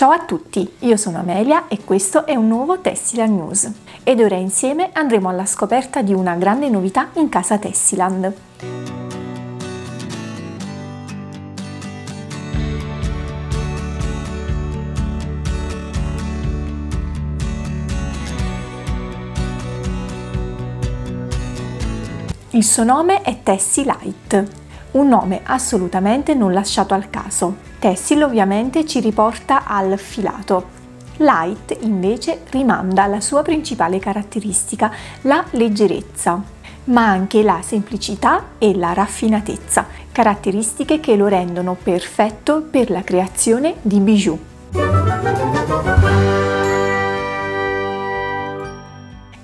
Ciao a tutti, io sono Amelia e questo è un nuovo Tessiland News ed ora insieme andremo alla scoperta di una grande novità in casa Tessiland. Il suo nome è Tessie Light, un nome assolutamente non lasciato al caso. Tessil ovviamente ci riporta al filato. Light invece rimanda alla sua principale caratteristica, la leggerezza, ma anche la semplicità e la raffinatezza, caratteristiche che lo rendono perfetto per la creazione di bijou.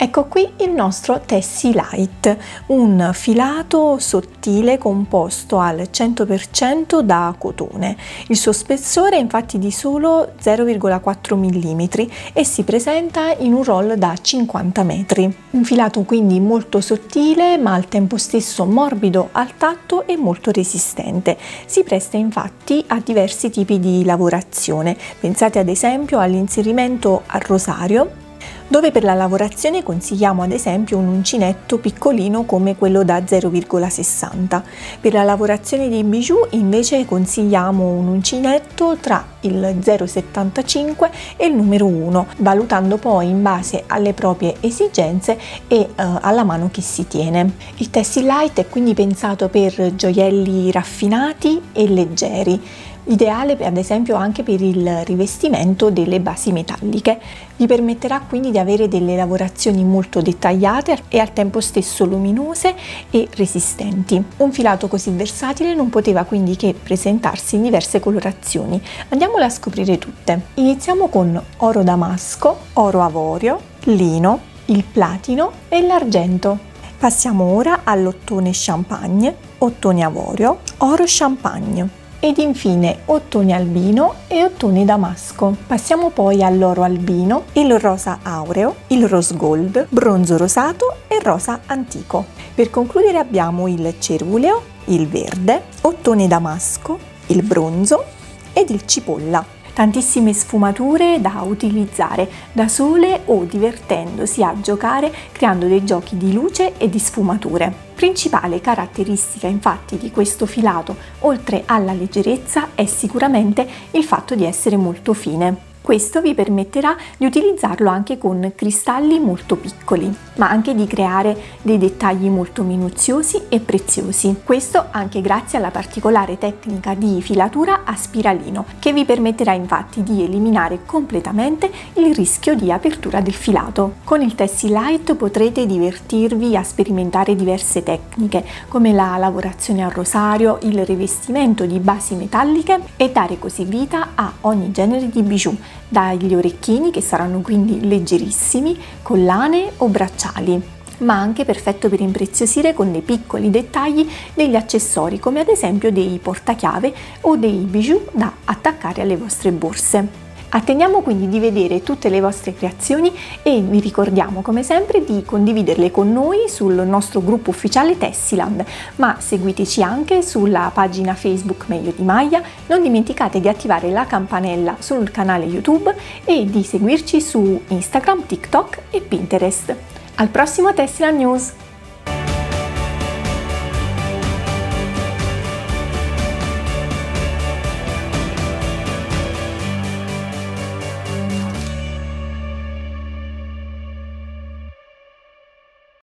Ecco qui il nostro Tessie Light, un filato sottile composto al 100% da cotone. Il suo spessore è infatti di solo 0,4 mm e si presenta in un roll da 50 metri. Un filato quindi molto sottile ma al tempo stesso morbido al tatto e molto resistente. Si presta infatti a diversi tipi di lavorazione. Pensate ad esempio all'inserimento a rosario dove per la lavorazione consigliamo ad esempio un uncinetto piccolino come quello da 0,60. Per la lavorazione dei bijou invece consigliamo un uncinetto tra il 0,75 e il numero 1, valutando poi in base alle proprie esigenze e eh, alla mano che si tiene. Il Tessie Light è quindi pensato per gioielli raffinati e leggeri ideale ad esempio anche per il rivestimento delle basi metalliche. Vi permetterà quindi di avere delle lavorazioni molto dettagliate e al tempo stesso luminose e resistenti. Un filato così versatile non poteva quindi che presentarsi in diverse colorazioni. Andiamole a scoprire tutte. Iniziamo con oro damasco, oro avorio, lino, il platino e l'argento. Passiamo ora all'ottone champagne, ottone avorio, oro champagne ed infine ottoni albino e ottoni damasco. Passiamo poi all'oro albino, il rosa aureo, il rose gold, bronzo rosato e rosa antico. Per concludere abbiamo il ceruleo, il verde, ottone damasco, il bronzo ed il cipolla tantissime sfumature da utilizzare da sole o divertendosi a giocare creando dei giochi di luce e di sfumature. Principale caratteristica infatti di questo filato, oltre alla leggerezza, è sicuramente il fatto di essere molto fine. Questo vi permetterà di utilizzarlo anche con cristalli molto piccoli, ma anche di creare dei dettagli molto minuziosi e preziosi. Questo anche grazie alla particolare tecnica di filatura a spiralino, che vi permetterà infatti di eliminare completamente il rischio di apertura del filato. Con il Tessie Light potrete divertirvi a sperimentare diverse tecniche, come la lavorazione a rosario, il rivestimento di basi metalliche e dare così vita a ogni genere di bijou dagli orecchini che saranno quindi leggerissimi, collane o bracciali ma anche perfetto per impreziosire con dei piccoli dettagli degli accessori come ad esempio dei portachiave o dei bijou da attaccare alle vostre borse. Attendiamo quindi di vedere tutte le vostre creazioni e vi ricordiamo come sempre di condividerle con noi sul nostro gruppo ufficiale Tessiland, ma seguiteci anche sulla pagina Facebook Meglio di Maglia, non dimenticate di attivare la campanella sul canale YouTube e di seguirci su Instagram, TikTok e Pinterest. Al prossimo Tessiland News!